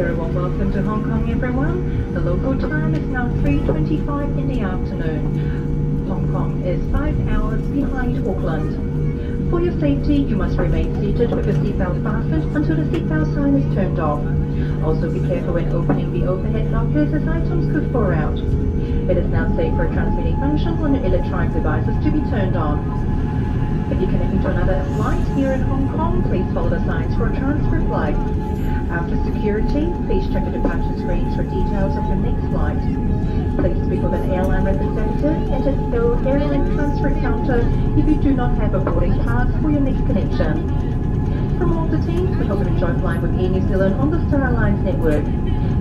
very welcome to Hong Kong, everyone. The local time is now 3.25 in the afternoon. Hong Kong is 5 hours behind Auckland. For your safety, you must remain seated with your seatbelt fastened until the seatbelt sign is turned off. Also be careful when opening the overhead lockers as items could fall out. It is now safe for transmitting functions on your electronic devices to be turned on. If you're connecting to another flight here in Hong Kong, please follow the signs for a transfer flight. After security, please check the departure screens for details of your next flight. Please speak with an airline representative and at the airline transfer counter if you do not have a boarding pass for your next connection. From all the teams, we hope you enjoy flying with Air New Zealand on the Star Alliance network.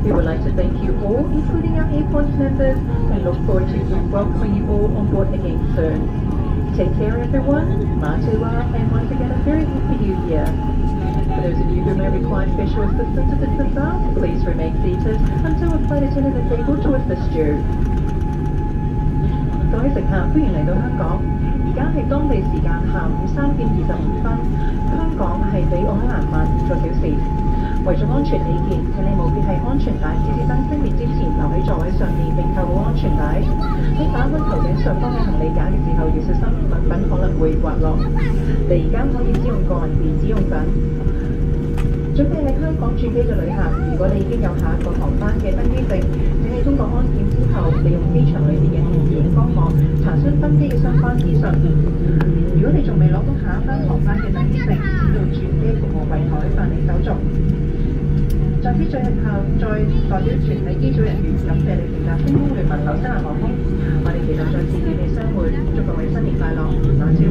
We would like to thank you all, including our Airpoints members, and look forward to welcoming you all on board again soon. Take care everyone, Matewa, and once again a very happy new year. For those of you who may require special assistance at this hour, please remain seated until a flight attendant is able to assist you. 各位乘客，歡迎嚟到香港。而家係當地時間下午三點二十五分，香港係比愛爾蘭慢五個小時。為咗安全起見，請你務必喺安全帶指示燈熄滅之前留喺座位上面並扣好安全帶。喺打開頭頂上方嘅行李架嘅時候，要小心物品可能會滑落。你而家可以使用個人電子用品。準備喺香港轉機嘅旅客，如果你已經有下一個航班嘅登機證，請你通過安檢之後，利用機場裏邊嘅電子幫忙查詢登機嘅相關資訊。如果你仲未攞到下一班航班嘅登機證，請到轉機服務櫃台辦理手續。在此最後，再代表全體機組人員感謝你乘搭星空聯盟紐西蘭航空，我哋期待再次與你相會，祝各位新年快樂，晚超